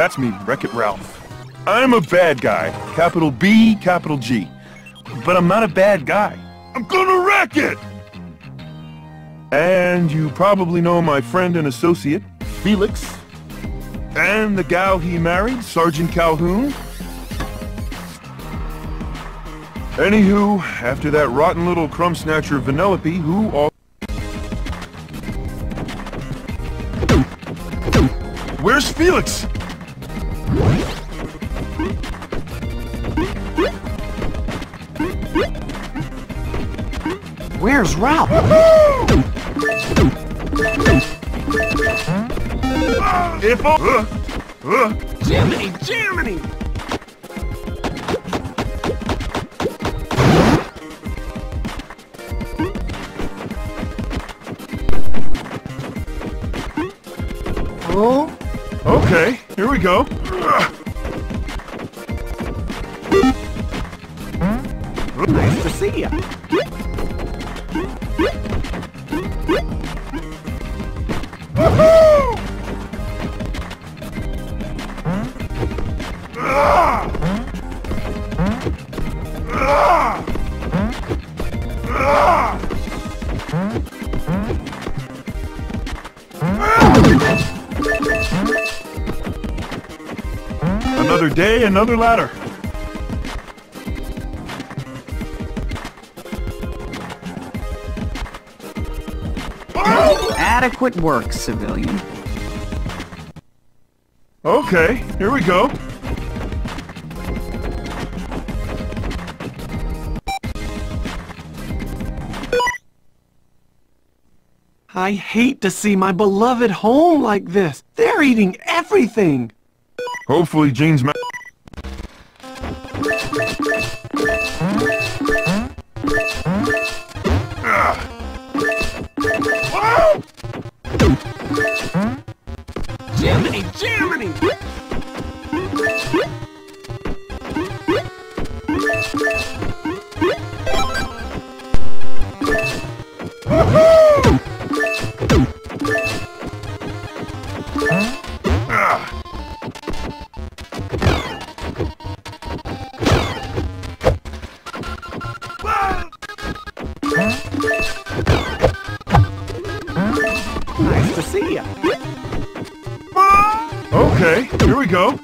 That's me, Wreck-It Ralph. I'm a bad guy, capital B, capital G. But I'm not a bad guy. I'm gonna wreck it! And you probably know my friend and associate, Felix. And the gal he married, Sergeant Calhoun. Anywho, after that rotten little crumb snatcher Vanellope, who all... Where's Felix? Where's Ralph? If I... Uh, uh, Jiminy, Jaminy! Oh? okay, here we go. Nice to see ya. Another day, another ladder. Adequate work, civilian. Okay, here we go. I hate to see my beloved home like this. They're eating everything. Hopefully Gene's Okay, here we go.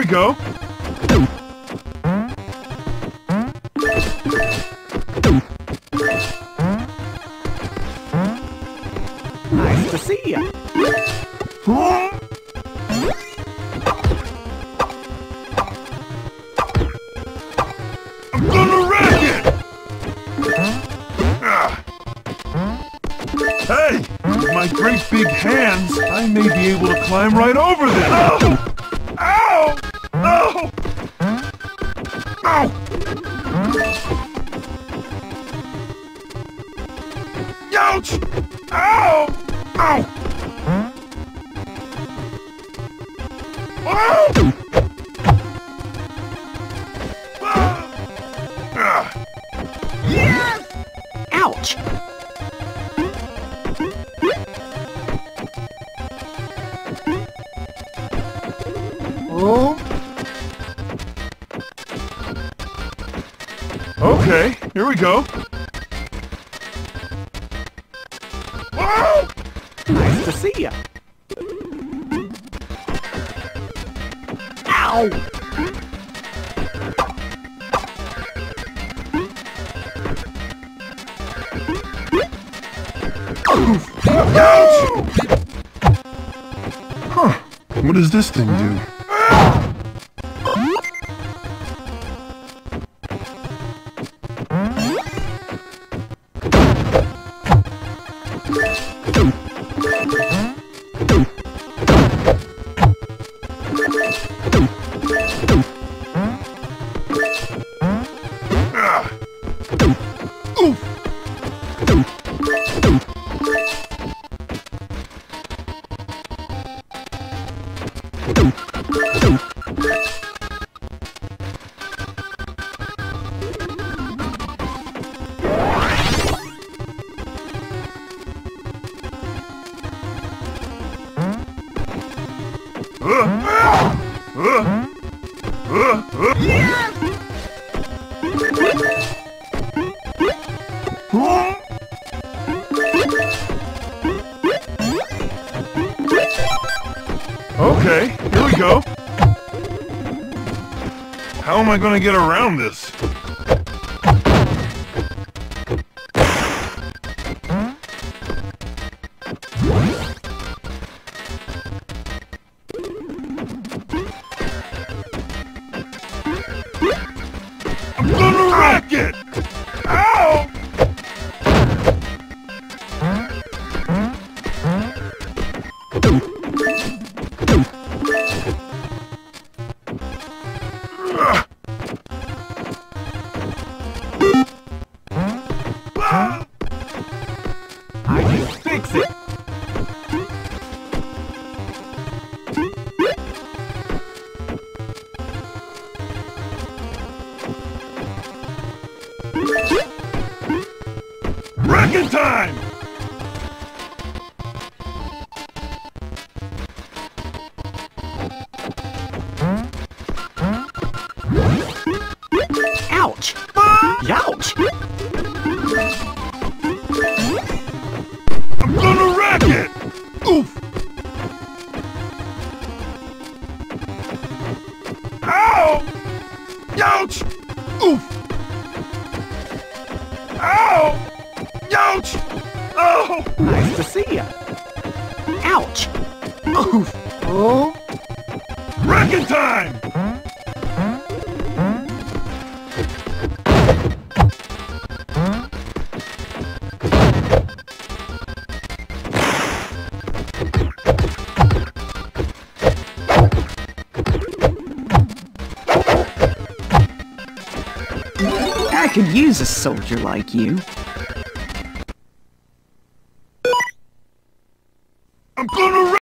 We go. Nice to see ya. I'm gonna wreck it! Hey, with my great big hands, I may be able to climb right over this. Ow! Ow! Ow! Ah! Okay, here we go. Whoa! Nice to see ya. Ow! Huh. What does this thing do? Ah! Oof. Okay, here we go. How am I gonna get around this? Fix it. Wrecking time! Ouch! Oof! Oh! Wrecking time! I could use a soldier like you.